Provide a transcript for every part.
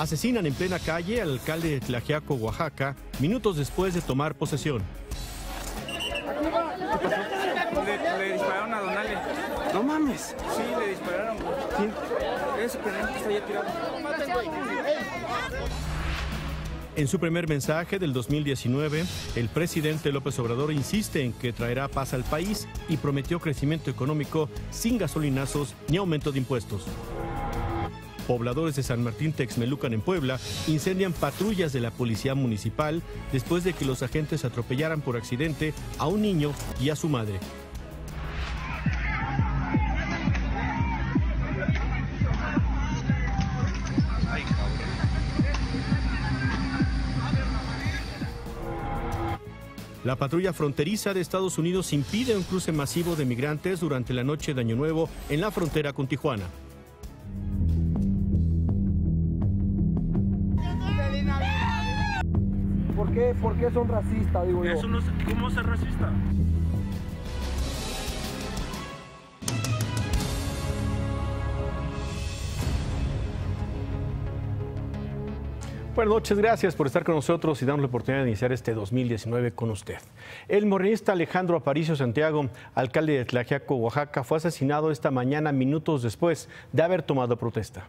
Asesinan en plena calle al alcalde de Tlajiaco, Oaxaca, minutos después de tomar posesión. Le, dispararon a Donale. No mames. Sí, le dispararon. ¿Quién? Ese que está tirado. En su primer mensaje del 2019, el presidente López Obrador insiste en que traerá paz al país y prometió crecimiento económico sin gasolinazos ni aumento de impuestos. Pobladores de San Martín Texmelucan en Puebla incendian patrullas de la policía municipal después de que los agentes atropellaran por accidente a un niño y a su madre. La patrulla fronteriza de Estados Unidos impide un cruce masivo de migrantes durante la noche de Año Nuevo en la frontera con Tijuana. ¿Por qué, ¿Por qué son racistas, digo yo? Eso no es, ¿Cómo ser racista? Buenas noches, gracias por estar con nosotros y darnos la oportunidad de iniciar este 2019 con usted. El morenista Alejandro Aparicio Santiago, alcalde de Tlajiaco, Oaxaca, fue asesinado esta mañana minutos después de haber tomado protesta.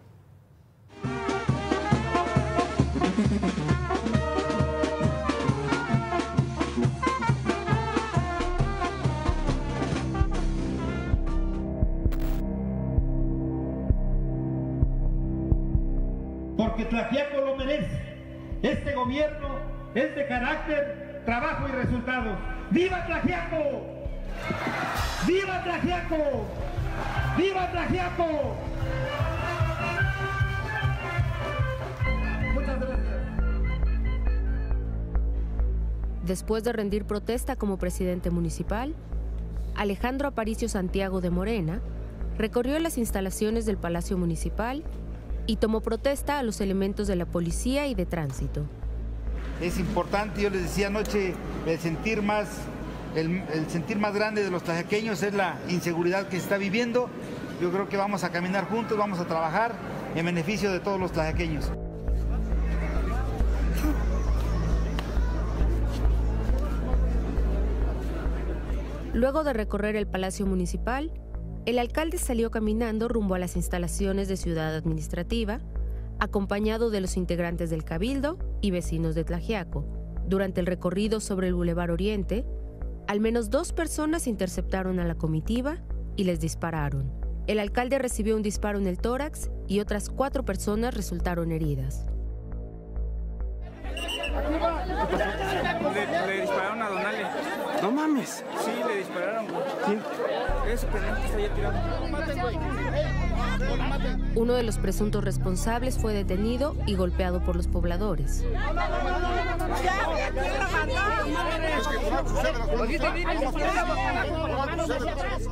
Porque lo merece. Este gobierno es de carácter, trabajo y resultados. ¡Viva Tlajiaco! ¡Viva Tlajiaco! ¡Viva Tlajiaco! Muchas gracias. Después de rendir protesta como presidente municipal, Alejandro Aparicio Santiago de Morena recorrió las instalaciones del Palacio Municipal y tomó protesta a los elementos de la policía y de tránsito. Es importante, yo les decía anoche, el sentir más, el, el sentir más grande de los tlajaqueños es la inseguridad que se está viviendo. Yo creo que vamos a caminar juntos, vamos a trabajar en beneficio de todos los tlajaqueños. Luego de recorrer el Palacio Municipal, el alcalde salió caminando rumbo a las instalaciones de Ciudad Administrativa, acompañado de los integrantes del Cabildo y vecinos de Tlajiaco. Durante el recorrido sobre el Boulevard Oriente, al menos dos personas interceptaron a la comitiva y les dispararon. El alcalde recibió un disparo en el tórax y otras cuatro personas resultaron heridas. Le, dispararon a Donale. No mames. Sí, le dispararon. ¿Quién? Ese pendejo que está ahí tirado. Uno de los presuntos responsables fue detenido y golpeado por los pobladores.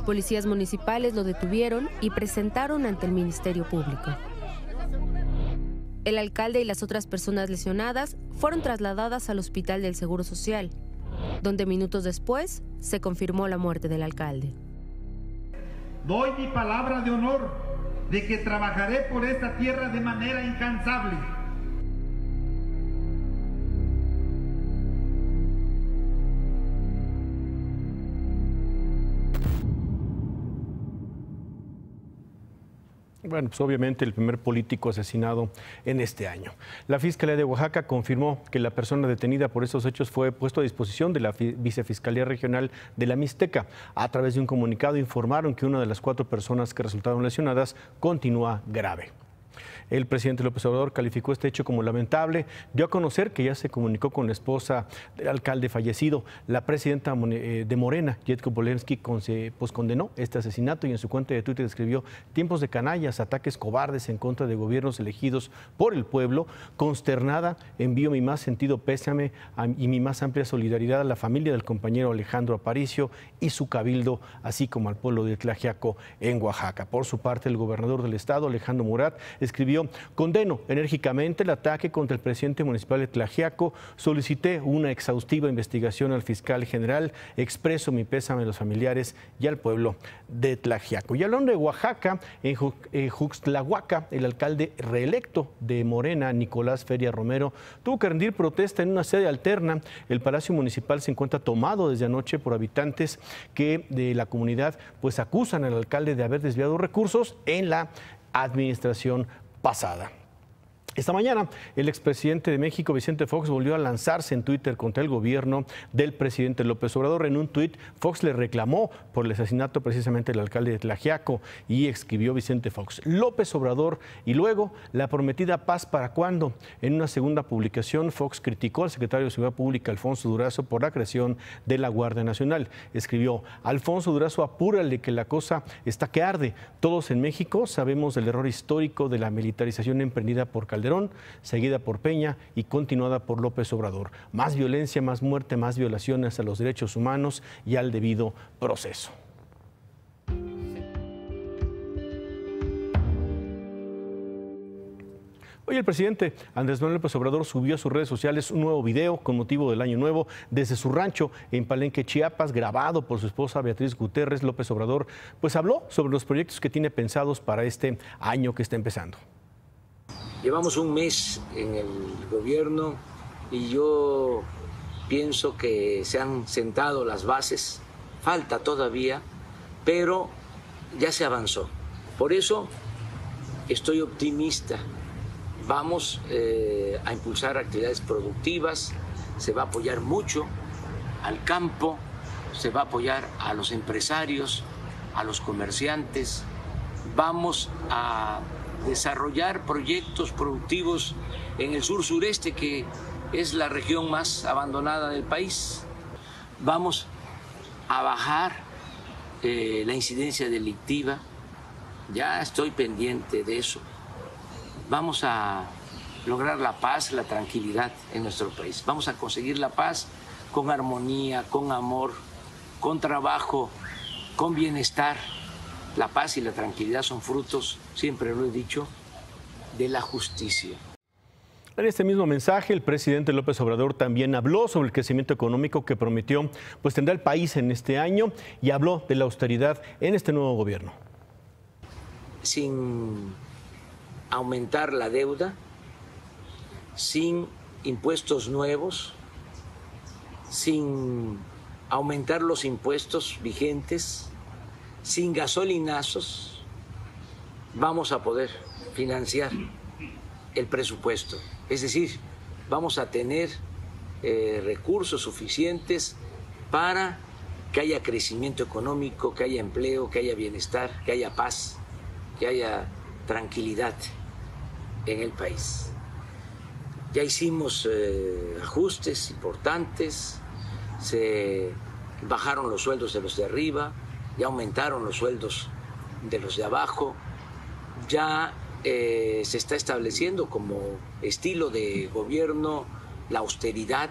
Policías municipales lo detuvieron y presentaron ante el Ministerio Público. El alcalde y las otras personas lesionadas fueron trasladadas al Hospital del Seguro Social, donde minutos después se confirmó la muerte del alcalde. Doy mi palabra de honor de que trabajaré por esta tierra de manera incansable. Bueno, pues obviamente el primer político asesinado en este año. La Fiscalía de Oaxaca confirmó que la persona detenida por estos hechos fue puesto a disposición de la Vicefiscalía Regional de la Mixteca. A través de un comunicado informaron que una de las cuatro personas que resultaron lesionadas continúa grave. El presidente López Obrador calificó este hecho como lamentable, dio a conocer que ya se comunicó con la esposa del alcalde fallecido. La presidenta eh, de Morena, Yetko Bolensky, pues condenó este asesinato y en su cuenta de Twitter describió tiempos de canallas, ataques cobardes en contra de gobiernos elegidos por el pueblo. Consternada, envío mi más sentido pésame y mi más amplia solidaridad a la familia del compañero Alejandro Aparicio y su cabildo, así como al pueblo de Tlajiaco en Oaxaca. Por su parte, el gobernador del estado, Alejandro Murat, escribió, condeno enérgicamente el ataque contra el presidente municipal de Tlajiaco, solicité una exhaustiva investigación al fiscal general, expreso mi pésame a los familiares y al pueblo de Tlajiaco. Y hablando de Oaxaca, en Juxtlahuaca, el alcalde reelecto de Morena, Nicolás Feria Romero, tuvo que rendir protesta en una sede alterna. El Palacio Municipal se encuentra tomado desde anoche por habitantes que de la comunidad pues acusan al alcalde de haber desviado recursos en la administración pasada. Esta mañana, el expresidente de México, Vicente Fox, volvió a lanzarse en Twitter contra el gobierno del presidente López Obrador. En un tuit, Fox le reclamó por el asesinato precisamente del alcalde de Tlajiaco y escribió Vicente Fox, López Obrador y luego la prometida paz para cuándo. En una segunda publicación, Fox criticó al secretario de Seguridad Pública, Alfonso Durazo, por la creación de la Guardia Nacional. Escribió, Alfonso Durazo, apúrale que la cosa está que arde. Todos en México sabemos del error histórico de la militarización emprendida por Calderón seguida por Peña y continuada por López Obrador. Más violencia, más muerte, más violaciones a los derechos humanos y al debido proceso. Hoy el presidente Andrés Manuel López Obrador subió a sus redes sociales un nuevo video con motivo del Año Nuevo desde su rancho en Palenque, Chiapas, grabado por su esposa Beatriz Gutiérrez. López Obrador pues habló sobre los proyectos que tiene pensados para este año que está empezando. Llevamos un mes en el gobierno y yo pienso que se han sentado las bases, falta todavía, pero ya se avanzó. Por eso estoy optimista. Vamos eh, a impulsar actividades productivas, se va a apoyar mucho al campo, se va a apoyar a los empresarios, a los comerciantes, vamos a desarrollar proyectos productivos en el sur sureste, que es la región más abandonada del país. Vamos a bajar eh, la incidencia delictiva, ya estoy pendiente de eso. Vamos a lograr la paz, la tranquilidad en nuestro país. Vamos a conseguir la paz con armonía, con amor, con trabajo, con bienestar. La paz y la tranquilidad son frutos, siempre lo he dicho, de la justicia. En este mismo mensaje, el presidente López Obrador también habló sobre el crecimiento económico que prometió pues tendrá el país en este año y habló de la austeridad en este nuevo gobierno. Sin aumentar la deuda, sin impuestos nuevos, sin aumentar los impuestos vigentes, sin gasolinazos vamos a poder financiar el presupuesto. Es decir, vamos a tener eh, recursos suficientes para que haya crecimiento económico, que haya empleo, que haya bienestar, que haya paz, que haya tranquilidad en el país. Ya hicimos eh, ajustes importantes, se bajaron los sueldos de los de arriba, ya aumentaron los sueldos de los de abajo, ya eh, se está estableciendo como estilo de gobierno la austeridad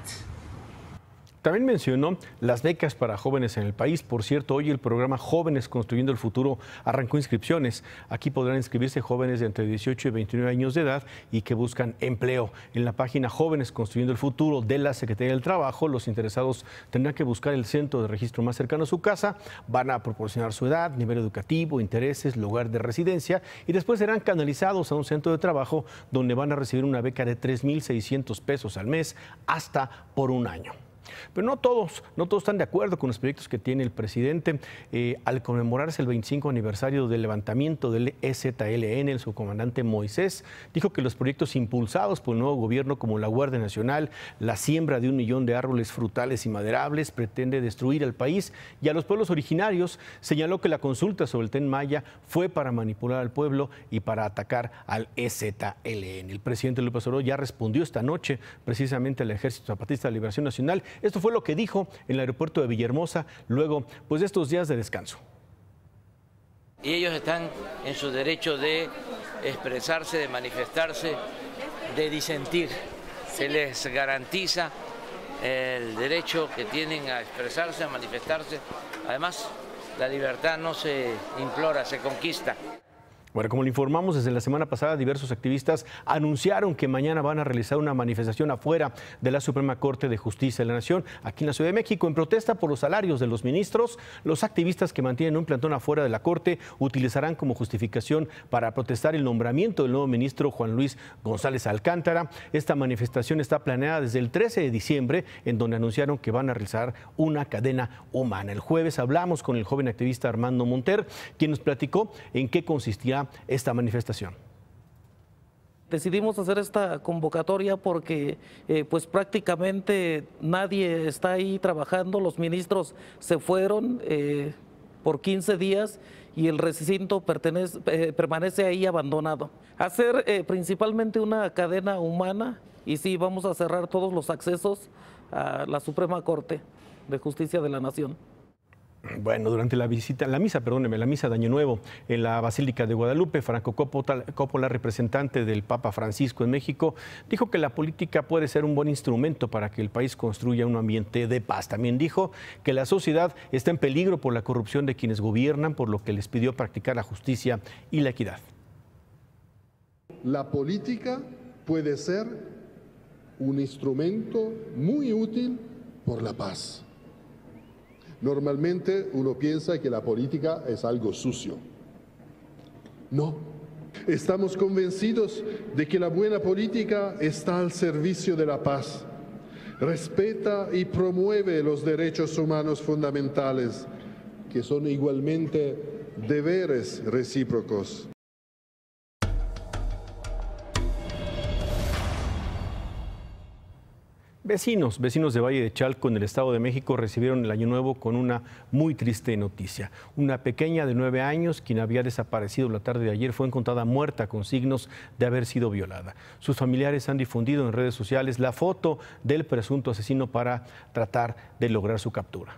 también mencionó las becas para jóvenes en el país. Por cierto, hoy el programa Jóvenes Construyendo el Futuro arrancó inscripciones. Aquí podrán inscribirse jóvenes de entre 18 y 29 años de edad y que buscan empleo. En la página Jóvenes Construyendo el Futuro de la Secretaría del Trabajo, los interesados tendrán que buscar el centro de registro más cercano a su casa, van a proporcionar su edad, nivel educativo, intereses, lugar de residencia y después serán canalizados a un centro de trabajo donde van a recibir una beca de 3.600 pesos al mes hasta por un año. Pero no todos, no todos están de acuerdo con los proyectos que tiene el presidente. Eh, al conmemorarse el 25 aniversario del levantamiento del EZLN, el subcomandante Moisés dijo que los proyectos impulsados por el nuevo gobierno como la Guardia Nacional, la siembra de un millón de árboles frutales y maderables pretende destruir al país y a los pueblos originarios. Señaló que la consulta sobre el Ten Maya fue para manipular al pueblo y para atacar al EZLN. El presidente López Obrador ya respondió esta noche precisamente al Ejército Zapatista de Liberación Nacional esto fue lo que dijo en el aeropuerto de Villahermosa luego pues, de estos días de descanso. Y ellos están en su derecho de expresarse, de manifestarse, de disentir. Se les garantiza el derecho que tienen a expresarse, a manifestarse. Además, la libertad no se implora, se conquista. Bueno, como le informamos desde la semana pasada, diversos activistas anunciaron que mañana van a realizar una manifestación afuera de la Suprema Corte de Justicia de la Nación, aquí en la Ciudad de México, en protesta por los salarios de los ministros. Los activistas que mantienen un plantón afuera de la Corte utilizarán como justificación para protestar el nombramiento del nuevo ministro Juan Luis González Alcántara. Esta manifestación está planeada desde el 13 de diciembre, en donde anunciaron que van a realizar una cadena humana. El jueves hablamos con el joven activista Armando Monter, quien nos platicó en qué consistía esta manifestación. Decidimos hacer esta convocatoria porque eh, pues prácticamente nadie está ahí trabajando, los ministros se fueron eh, por 15 días y el recinto eh, permanece ahí abandonado. Hacer principalmente una cadena humana y sí, vamos a cerrar todos los accesos a la Suprema Corte de Justicia de la Nación. Bueno, durante la visita, la misa, perdóneme, la misa de Año Nuevo en la Basílica de Guadalupe, Franco Coppola, representante del Papa Francisco en México, dijo que la política puede ser un buen instrumento para que el país construya un ambiente de paz. También dijo que la sociedad está en peligro por la corrupción de quienes gobiernan, por lo que les pidió practicar la justicia y la equidad. La política puede ser un instrumento muy útil por la paz. Normalmente uno piensa que la política es algo sucio. No. Estamos convencidos de que la buena política está al servicio de la paz. Respeta y promueve los derechos humanos fundamentales, que son igualmente deberes recíprocos. Vecinos, vecinos de Valle de Chalco en el Estado de México recibieron el Año Nuevo con una muy triste noticia. Una pequeña de nueve años, quien había desaparecido la tarde de ayer, fue encontrada muerta con signos de haber sido violada. Sus familiares han difundido en redes sociales la foto del presunto asesino para tratar de lograr su captura.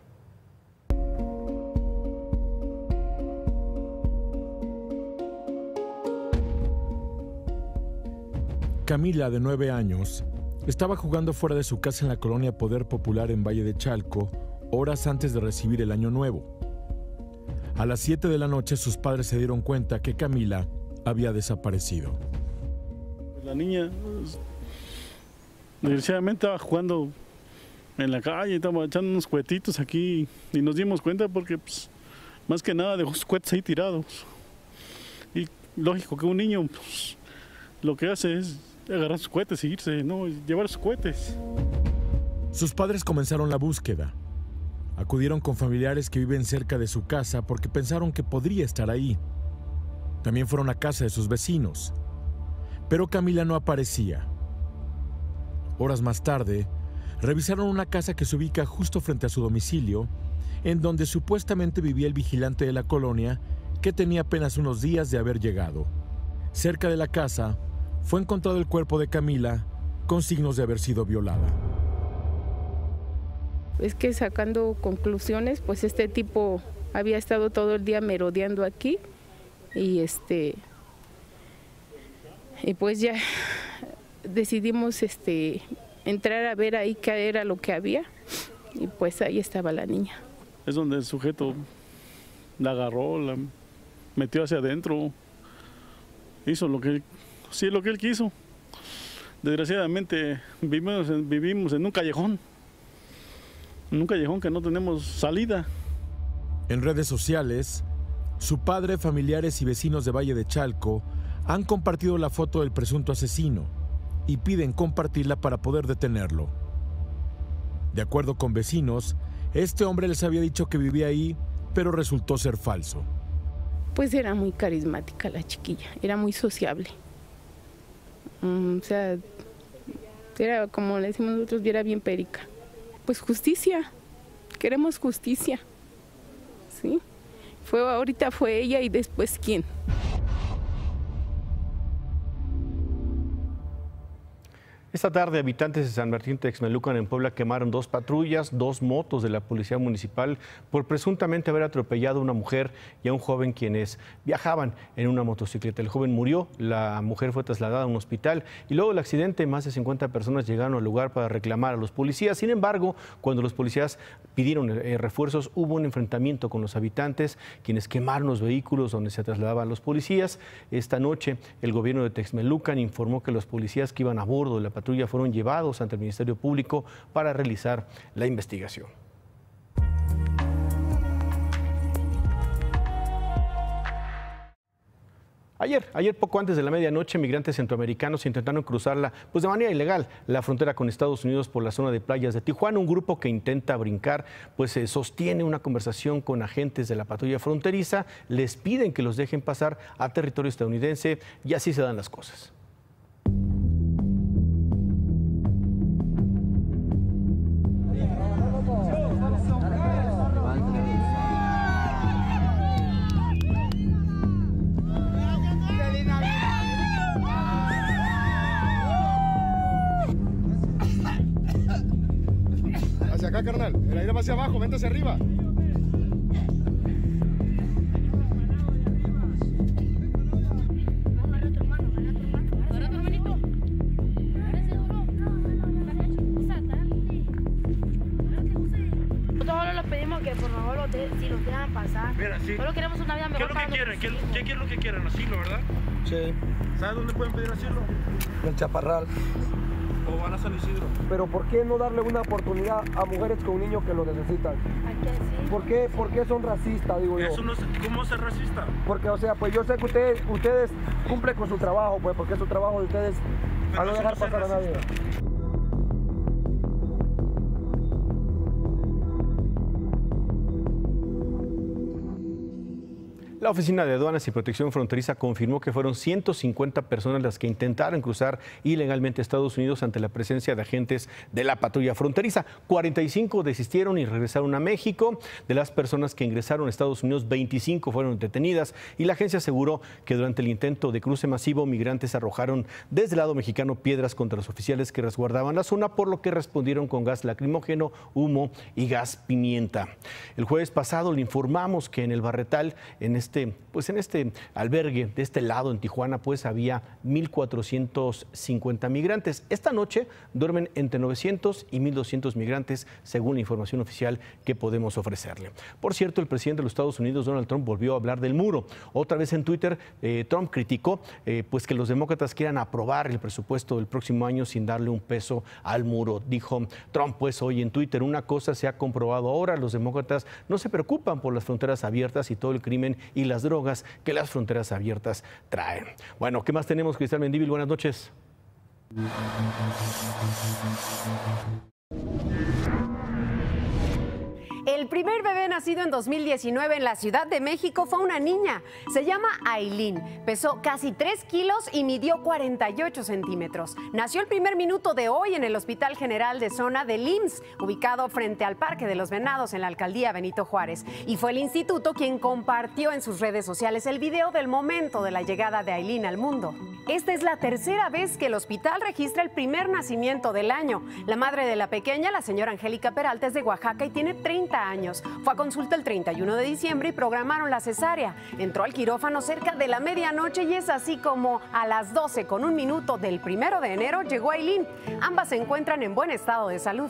Camila, de nueve años, estaba jugando fuera de su casa en la colonia Poder Popular en Valle de Chalco, horas antes de recibir el Año Nuevo. A las 7 de la noche sus padres se dieron cuenta que Camila había desaparecido. La niña, pues, desgraciadamente, estaba jugando en la calle, estaba echando unos cuetitos aquí y nos dimos cuenta porque, pues, más que nada, dejó sus cohetes ahí tirados. Y lógico que un niño, pues, lo que hace es agarrar sus cohetes y irse, no, llevar sus cohetes. Sus padres comenzaron la búsqueda. Acudieron con familiares que viven cerca de su casa porque pensaron que podría estar ahí. También fueron a casa de sus vecinos. Pero Camila no aparecía. Horas más tarde, revisaron una casa que se ubica justo frente a su domicilio, en donde supuestamente vivía el vigilante de la colonia que tenía apenas unos días de haber llegado. Cerca de la casa fue encontrado el cuerpo de Camila con signos de haber sido violada. Es que sacando conclusiones, pues este tipo había estado todo el día merodeando aquí y este y pues ya decidimos este entrar a ver ahí qué era lo que había y pues ahí estaba la niña. Es donde el sujeto la agarró, la metió hacia adentro, hizo lo que sí es lo que él quiso. Desgraciadamente vivimos en, vivimos en un callejón, en un callejón que no tenemos salida. En redes sociales, su padre, familiares y vecinos de Valle de Chalco han compartido la foto del presunto asesino y piden compartirla para poder detenerlo. De acuerdo con vecinos, este hombre les había dicho que vivía ahí, pero resultó ser falso. Pues era muy carismática la chiquilla, era muy sociable. Mm, o sea, era como le decimos nosotros, era bien perica. Pues justicia, queremos justicia. ¿Sí? Fue, ahorita fue ella y después quién. Esta tarde, habitantes de San Martín Texmelucan en Puebla quemaron dos patrullas, dos motos de la Policía Municipal por presuntamente haber atropellado a una mujer y a un joven quienes viajaban en una motocicleta. El joven murió, la mujer fue trasladada a un hospital y luego del accidente más de 50 personas llegaron al lugar para reclamar a los policías. Sin embargo, cuando los policías pidieron eh, refuerzos, hubo un enfrentamiento con los habitantes quienes quemaron los vehículos donde se trasladaban los policías. Esta noche, el gobierno de Texmelucan informó que los policías que iban a bordo de la patrulla fueron llevados ante el Ministerio Público para realizar la investigación. Ayer, ayer poco antes de la medianoche, migrantes centroamericanos intentaron cruzarla pues de manera ilegal la frontera con Estados Unidos por la zona de playas de Tijuana. Un grupo que intenta brincar, pues se sostiene una conversación con agentes de la patrulla fronteriza, les piden que los dejen pasar a territorio estadounidense y así se dan las cosas. Carnal. El aire va hacia abajo, vente hacia arriba. Nosotros solo les pedimos que por favor los de- si los dejan pasar. Mira, sí. Solo queremos una vida ¿Qué mejor es lo que quieren? ¿Qué, qué, qué es lo que quieren? Asilo, ¿verdad? Sí, ¿Sabes dónde pueden pedir asilo? el chaparral. ¿O van a San Isidro? Pero ¿por qué no darle una oportunidad a mujeres con niños que lo necesitan? ¿Por qué, por qué son racistas, digo yo? Eso no es, ¿Cómo ser racista? Porque, o sea, pues yo sé que ustedes, ustedes cumplen con su trabajo, pues, porque es su trabajo de ustedes a no dejar pasar a nadie. La Oficina de Aduanas y Protección Fronteriza confirmó que fueron 150 personas las que intentaron cruzar ilegalmente Estados Unidos ante la presencia de agentes de la patrulla fronteriza. 45 desistieron y regresaron a México. De las personas que ingresaron a Estados Unidos, 25 fueron detenidas y la agencia aseguró que durante el intento de cruce masivo, migrantes arrojaron desde el lado mexicano piedras contra los oficiales que resguardaban la zona, por lo que respondieron con gas lacrimógeno, humo y gas pimienta. El jueves pasado le informamos que en el Barretal, en este, pues en este albergue de este lado en Tijuana, pues había 1.450 migrantes. Esta noche duermen entre 900 y 1.200 migrantes, según la información oficial que podemos ofrecerle. Por cierto, el presidente de los Estados Unidos, Donald Trump, volvió a hablar del muro. Otra vez en Twitter, eh, Trump criticó eh, pues que los demócratas quieran aprobar el presupuesto del próximo año sin darle un peso al muro. Dijo Trump, pues hoy en Twitter, una cosa se ha comprobado ahora, los demócratas no se preocupan por las fronteras abiertas y todo el crimen las drogas que las fronteras abiertas traen. Bueno, ¿qué más tenemos, Cristal Mendívil? Buenas noches. El primer bebé nacido en 2019 en la Ciudad de México fue una niña. Se llama Aileen. Pesó casi 3 kilos y midió 48 centímetros. Nació el primer minuto de hoy en el Hospital General de Zona de IMSS, ubicado frente al Parque de los Venados en la alcaldía Benito Juárez. Y fue el instituto quien compartió en sus redes sociales el video del momento de la llegada de Aileen al mundo. Esta es la tercera vez que el hospital registra el primer nacimiento del año. La madre de la pequeña, la señora Angélica Peralta, es de Oaxaca y tiene 30 años. Fue a consulta el 31 de diciembre y programaron la cesárea. Entró al quirófano cerca de la medianoche y es así como a las 12 con un minuto del primero de enero llegó Aileen. Ambas se encuentran en buen estado de salud.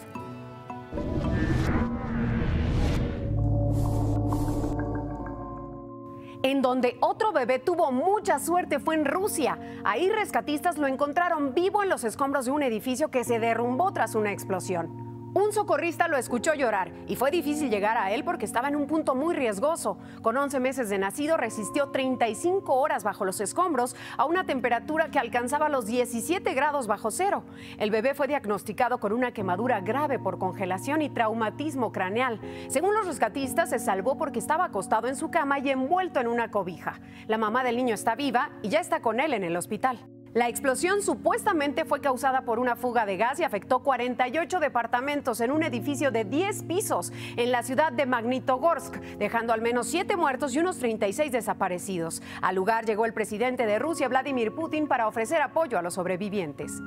En donde otro bebé tuvo mucha suerte fue en Rusia. Ahí rescatistas lo encontraron vivo en los escombros de un edificio que se derrumbó tras una explosión. Un socorrista lo escuchó llorar y fue difícil llegar a él porque estaba en un punto muy riesgoso. Con 11 meses de nacido resistió 35 horas bajo los escombros a una temperatura que alcanzaba los 17 grados bajo cero. El bebé fue diagnosticado con una quemadura grave por congelación y traumatismo craneal. Según los rescatistas, se salvó porque estaba acostado en su cama y envuelto en una cobija. La mamá del niño está viva y ya está con él en el hospital. La explosión supuestamente fue causada por una fuga de gas y afectó 48 departamentos en un edificio de 10 pisos en la ciudad de Magnitogorsk, dejando al menos 7 muertos y unos 36 desaparecidos. Al lugar llegó el presidente de Rusia, Vladimir Putin, para ofrecer apoyo a los sobrevivientes.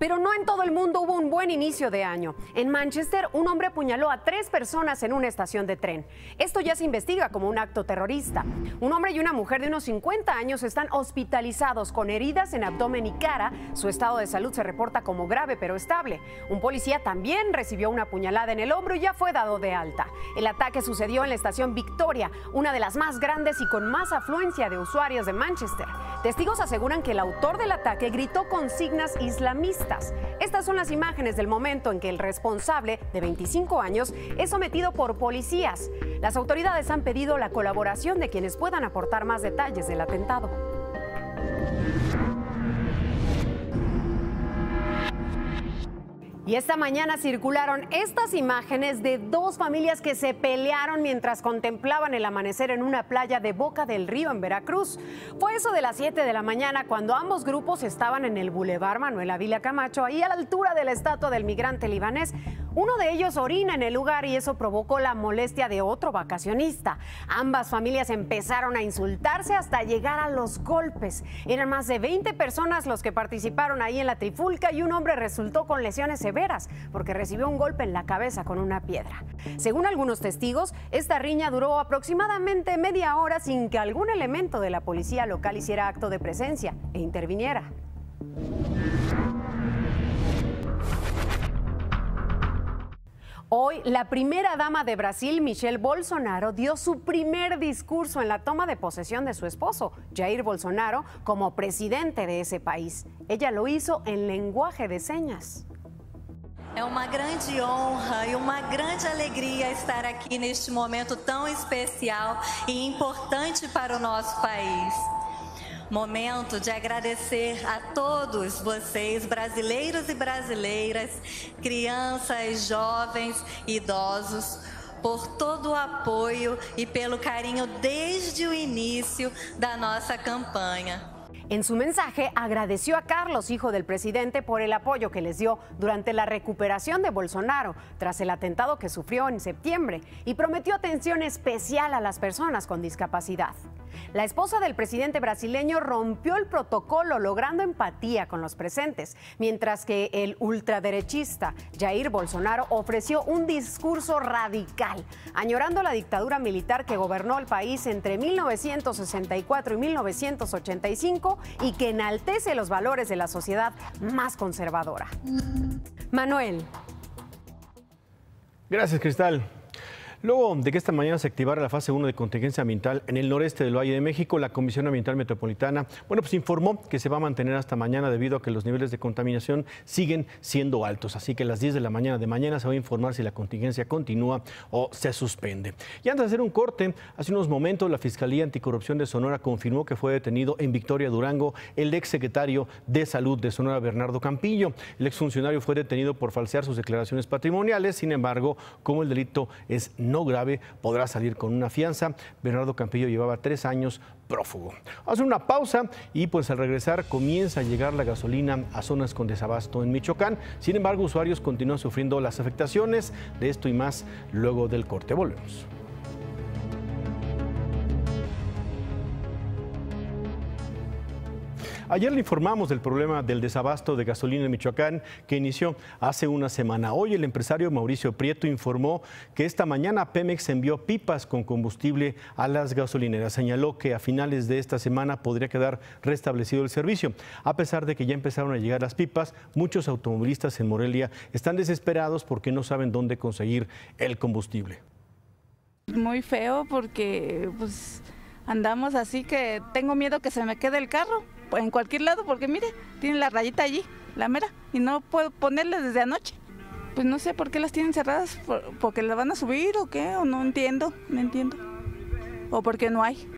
Pero no en todo el mundo hubo un buen inicio de año. En Manchester, un hombre apuñaló a tres personas en una estación de tren. Esto ya se investiga como un acto terrorista. Un hombre y una mujer de unos 50 años están hospitalizados con heridas en abdomen y cara. Su estado de salud se reporta como grave pero estable. Un policía también recibió una puñalada en el hombro y ya fue dado de alta. El ataque sucedió en la estación Victoria, una de las más grandes y con más afluencia de usuarios de Manchester. Testigos aseguran que el autor del ataque gritó consignas islamistas estas son las imágenes del momento en que el responsable, de 25 años, es sometido por policías. Las autoridades han pedido la colaboración de quienes puedan aportar más detalles del atentado. Y esta mañana circularon estas imágenes de dos familias que se pelearon mientras contemplaban el amanecer en una playa de Boca del Río en Veracruz. Fue eso de las 7 de la mañana cuando ambos grupos estaban en el Boulevard Manuel Ávila Camacho, ahí a la altura de la estatua del migrante libanés. Uno de ellos orina en el lugar y eso provocó la molestia de otro vacacionista. Ambas familias empezaron a insultarse hasta llegar a los golpes. Eran más de 20 personas los que participaron ahí en la trifulca y un hombre resultó con lesiones severas porque recibió un golpe en la cabeza con una piedra. Según algunos testigos, esta riña duró aproximadamente media hora sin que algún elemento de la policía local hiciera acto de presencia e interviniera. Hoy, la primera dama de Brasil, Michelle Bolsonaro, dio su primer discurso en la toma de posesión de su esposo, Jair Bolsonaro, como presidente de ese país. Ella lo hizo en lenguaje de señas. É uma grande honra e uma grande alegria estar aqui neste momento tão especial e importante para o nosso país. Momento de agradecer a todos vocês, brasileiros e brasileiras, crianças, jovens, idosos, por todo o apoio e pelo carinho desde o início da nossa campanha. En su mensaje agradeció a Carlos, hijo del presidente, por el apoyo que les dio durante la recuperación de Bolsonaro tras el atentado que sufrió en septiembre y prometió atención especial a las personas con discapacidad. La esposa del presidente brasileño rompió el protocolo logrando empatía con los presentes, mientras que el ultraderechista Jair Bolsonaro ofreció un discurso radical, añorando la dictadura militar que gobernó el país entre 1964 y 1985 y que enaltece los valores de la sociedad más conservadora. Manuel. Gracias, Cristal. Luego de que esta mañana se activara la fase 1 de contingencia ambiental en el noreste del Valle de México, la Comisión Ambiental Metropolitana, bueno, pues informó que se va a mantener hasta mañana debido a que los niveles de contaminación siguen siendo altos. Así que a las 10 de la mañana de mañana se va a informar si la contingencia continúa o se suspende. Y antes de hacer un corte, hace unos momentos la Fiscalía Anticorrupción de Sonora confirmó que fue detenido en Victoria Durango el ex secretario de Salud de Sonora, Bernardo Campillo. El exfuncionario fue detenido por falsear sus declaraciones patrimoniales, sin embargo, como el delito es no grave, podrá salir con una fianza. Bernardo Campillo llevaba tres años prófugo. Hace una pausa y pues al regresar comienza a llegar la gasolina a zonas con desabasto en Michoacán. Sin embargo, usuarios continúan sufriendo las afectaciones de esto y más luego del corte. Volvemos. Ayer le informamos del problema del desabasto de gasolina en Michoacán que inició hace una semana. Hoy el empresario Mauricio Prieto informó que esta mañana Pemex envió pipas con combustible a las gasolineras. Señaló que a finales de esta semana podría quedar restablecido el servicio. A pesar de que ya empezaron a llegar las pipas, muchos automovilistas en Morelia están desesperados porque no saben dónde conseguir el combustible. Muy feo porque pues andamos así que tengo miedo que se me quede el carro en cualquier lado porque mire, tiene la rayita allí, la mera, y no puedo ponerle desde anoche. Pues no sé por qué las tienen cerradas, porque la van a subir o qué, o no entiendo, no entiendo. O porque no hay.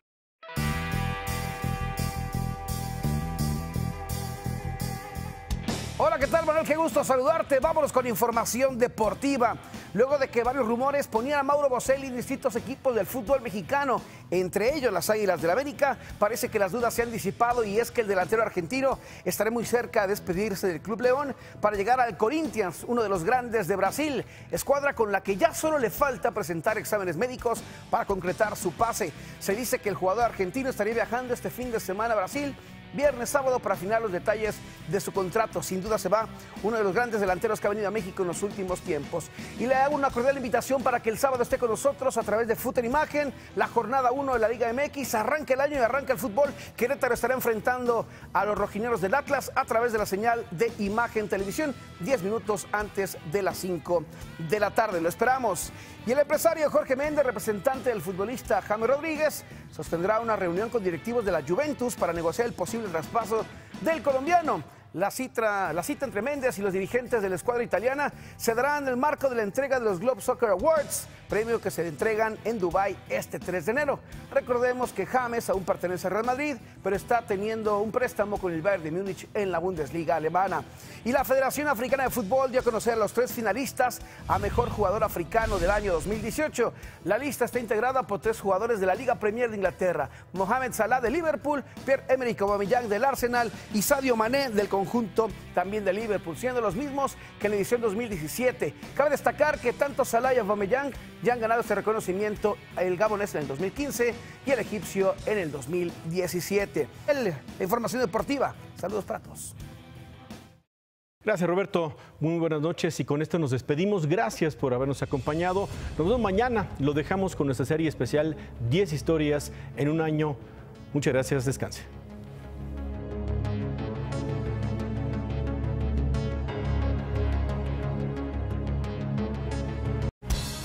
Hola, ¿qué tal, Manuel? Qué gusto saludarte. Vámonos con información deportiva. Luego de que varios rumores ponían a Mauro Boselli en distintos equipos del fútbol mexicano, entre ellos las Águilas del la América, parece que las dudas se han disipado y es que el delantero argentino estará muy cerca de despedirse del Club León para llegar al Corinthians, uno de los grandes de Brasil, escuadra con la que ya solo le falta presentar exámenes médicos para concretar su pase. Se dice que el jugador argentino estaría viajando este fin de semana a Brasil viernes, sábado para afinar los detalles de su contrato. Sin duda se va uno de los grandes delanteros que ha venido a México en los últimos tiempos. Y le hago una cordial invitación para que el sábado esté con nosotros a través de Fútbol Imagen, la jornada 1 de la Liga MX. Arranca el año y arranca el fútbol. Querétaro estará enfrentando a los rojineros del Atlas a través de la señal de Imagen Televisión, 10 minutos antes de las 5 de la tarde. Lo esperamos. Y el empresario Jorge Méndez, representante del futbolista Jaime Rodríguez, sostendrá una reunión con directivos de la Juventus para negociar el posible traspaso del colombiano. La cita, la cita entre Méndez y los dirigentes de la escuadra italiana se dará en el marco de la entrega de los Globe Soccer Awards, premio que se entregan en Dubái este 3 de enero. Recordemos que James aún pertenece a Real Madrid, pero está teniendo un préstamo con el Bayern de Múnich en la Bundesliga alemana. Y la Federación Africana de Fútbol dio a conocer a los tres finalistas a Mejor Jugador Africano del año 2018. La lista está integrada por tres jugadores de la Liga Premier de Inglaterra, Mohamed Salah de Liverpool, Pierre-Emerick Aubameyang del Arsenal y Sadio Mané del conjunto también de Liverpool, siendo los mismos que en la edición 2017. Cabe destacar que tanto Salah y Aubameyang ya han ganado este reconocimiento, el gabonés en el 2015 y el egipcio en el 2017. El, la información deportiva. Saludos para todos. Gracias Roberto, muy buenas noches y con esto nos despedimos. Gracias por habernos acompañado. Nos vemos mañana, lo dejamos con nuestra serie especial 10 historias en un año. Muchas gracias, descanse.